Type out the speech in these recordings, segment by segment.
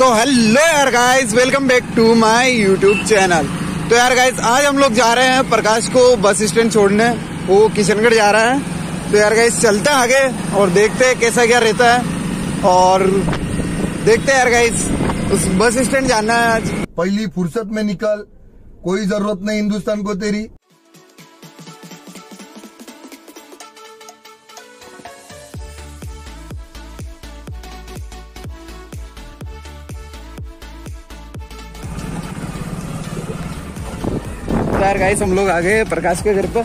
तो हेलो यार guys welcome back to my YouTube channel तो यार गाइस आज हम लोग जा रहे हैं प्रकाश को बस स्टैंड छोड़ने। वो किशनगढ़ जा रहा है। तो यार गाइस चलते हैं आगे और देखते हैं कैसा क्या रहता है। और देखते हैं यार गाइस उस बस स्टैंड जाना है आज। पहली फुर्सत में निकल। कोई ज़रूरत नहीं हिंदुस्तान को तेरी। तो यार गाइस हम लोग आ गए प्रकाश के घर पर।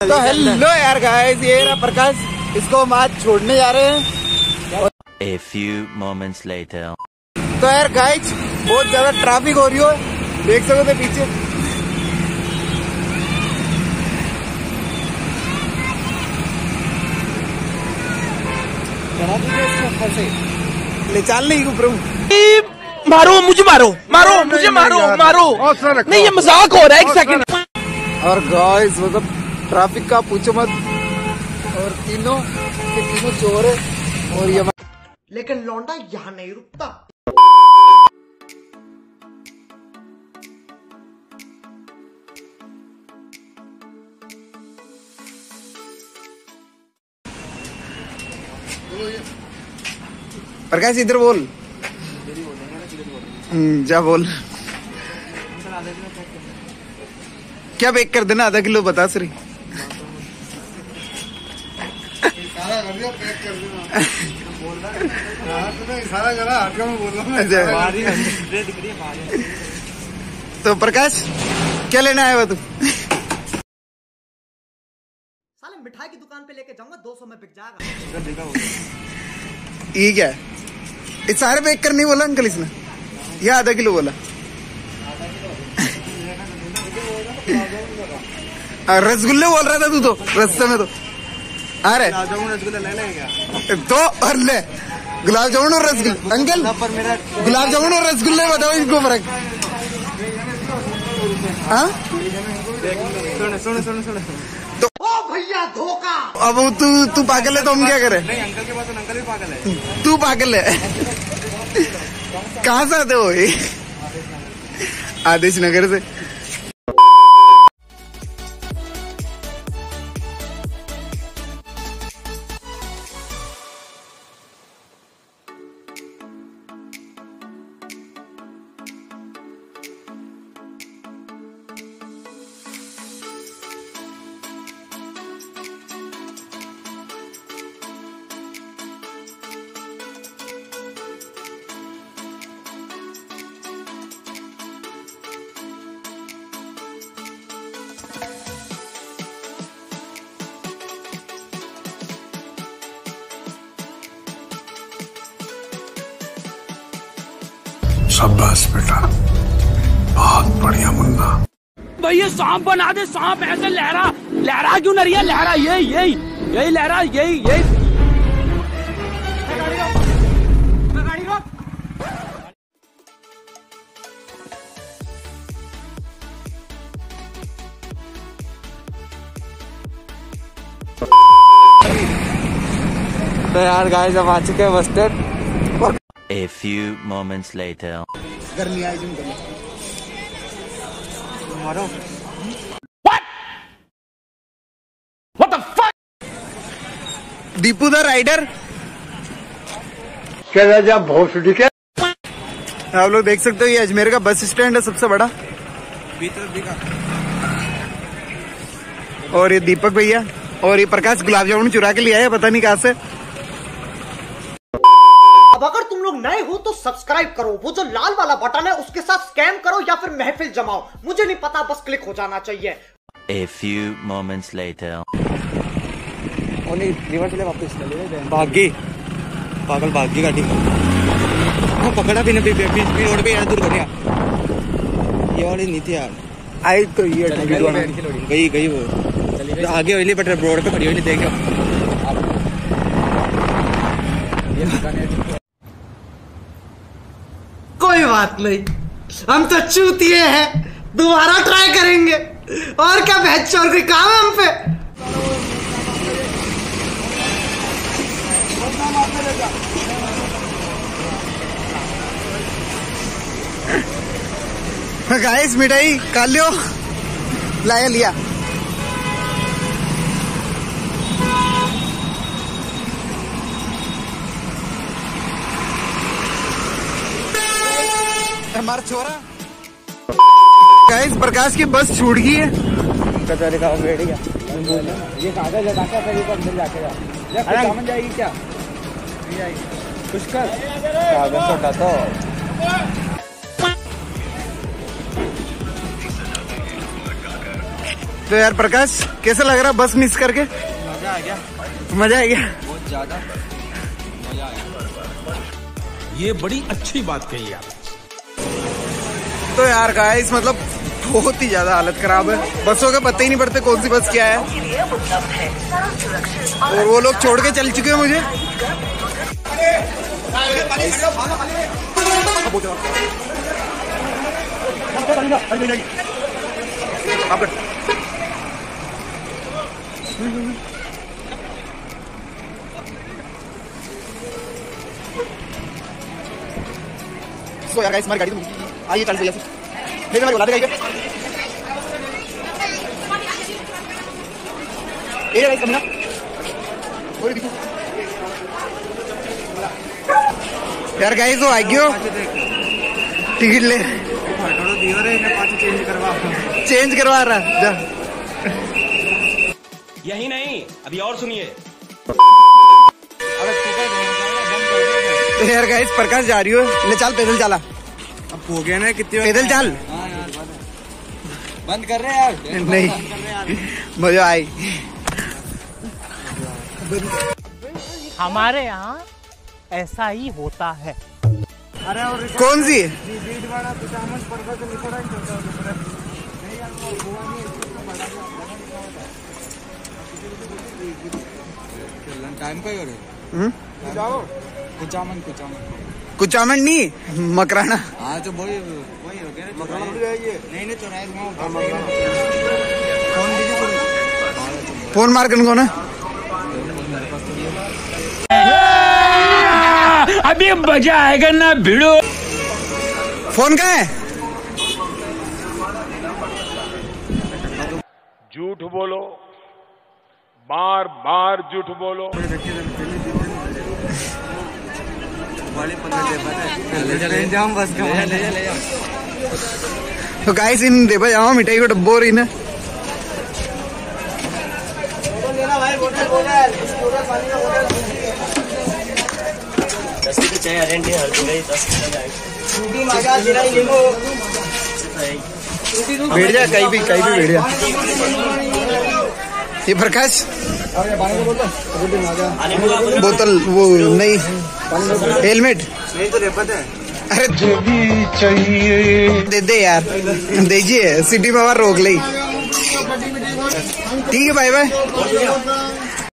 तो हेलो यार गाइस ये रहा प्रकाश। इसको हम आज छोड़ने जा रहे हैं। A few moments later. तो यार गाइस बहुत ज़्यादा ट्रैफ़िक हो रही हो। देख सकते तो पीछे। ले चाल नहीं ऊपर मारो मुझे मारो मारो मुझे मारो मारो। नहीं ये मज़ाक हो रहा है एक सेकंड और गाइस मतलब ट्रैफ़िक का पूछो मत। और तीनों के तीनों चोर है। और ये लेकिन लौंडा यहाँ नहीं रुकता। प्रकाश इधर बोल। हम्म, जा बोल। क्या बेक कर देना? आधा किलो बता सरी। तो प्रकाश क्या लेना है वो तू? साले मिठाई की दुकान पे लेके जाऊँगा 200 में बिक जाएगा। ये क्या है। ये सारे पैक कर नहीं बोला अंकल इसने? ये आधा किलो बोला। हाँ, रसगुल्ले बोल रहा था तू तो रास्ते में तो। अरे तो और ले। गुलाब जामुन और रसगुल्ले। अंकल गुलाब जामुन और रसगुल्ले बताओ इनको फ़र्क। हाँ? तो ओ भैया धोखा। अब तू तू पागल है तो हम क्या करें? अंकल के पास तू पागल है। कहाँ से आते हो ये? आदेश नगर से। शाबाश बेटा। बहुत बढ़िया मुन्ना। भाई ये सांप बना दे सांप ऐसे लहरा लहरा क्यों नहीं है लहरा यही यही यही लहरा यही यही। तो यार गाइस अब आ चुके हैं bus stand. A few moments later. गर्मी आई तुम करो मारो दीपू द राइडर आप लोग देख सकते हो ये अजमेर का बस स्टैंड है सबसे बड़ा। और ये दीपक भैया और ये प्रकाश गुलाब जामुन चुरा के लिया है पता नहीं कहाँ से अब अगर तुम लोग नए हो तो सब्सक्राइब करो। वो जो लाल वाला बटन है उसके साथ स्कैम करो या फिर महफिल जमाओ। मुझे नहीं पता बस क्लिक हो जाना चाहिए। A few moments later. भागी पागल भागी गाड़ी हाँ पकड़ा भी नहीं भी भी रोड पे यार दूर बढ़िया ये वाली थी यार। आई तो ये गई गई वो। आगे वाली बट रोड पे खड़ी हुई नहीं देखो बात नहीं। हम तो चूतिए हैं। दोबारा ट्राई करेंगे। और क्या बहस और कोई काम है हम पे? गाइस मिठाई खा लियो। लाया, लिया हमारा छोरा गाइस प्रकाश की बस छूट गई है? बेड़िया ये कागज़ हटा कर फिर ऊपर अंदर जाके जा। अरे। जाएगी क्या? कुछ कर। कागज़ तो तो यार प्रकाश कैसा लग रहा बस मिस करके? मज़ा आ गया। मज़ा आ गया? बहुत ज़्यादा। मज़ा आ गया। ये बड़ी अच्छी बात कही आप तो यार गाइस मतलब बहुत ही ज़्यादा हालत खराब है। बसों के पत्ते ही नहीं पड़ते कौन सी बस क्या है। और वो लोग छोड़ के चल चुके हैं मुझे। सो यार गाइस हमारी गाड़ी तो आइए चालीस भैया से फिर। मैं बुला देगा ये। गाइस कमना और देखो यार गाइस वो आ गयो टिकट ले। चेंज करवा। रहा जा। यही नहीं अभी और सुनिए। अरे तू क्या बंद कर दे। यार गाइस प्रकाश जा रही हो। ले चल पैदल चला। हो गया ना कितनी पैदल चल। हाँ बंद। कर रहे यार। नहीं मज़ा आई। हमारे यहाँ ऐसा ही होता है। अरे और कौन सी? है टाइम का ही हो रहा हम्म? है जाओ। कुचामन कुचामन। कुचामन नहीं मकराना। हाँ तो वही वही हो गया मकान नहीं नहीं चौराहे घुमाओ फ़ोन दीजिए फ़ोन मार कर कौन है अभी मज़ा आएगा ना भिड़ो। फ़ोन कहाँ है? झूठ बोलो बार बार झूठ बोलो। तो गाइस इन दे जाओ मिठाई को डब्बो रही ना। बैठ जा कहीं भी कहीं भी बैठ जा। ये प्रकाश? बोतल, वो नहीं। हेलमेट। नहीं तो रेपत है अरे, दे दे यार। दीजिए सिटी में रोक ली ठीक है भाई भाई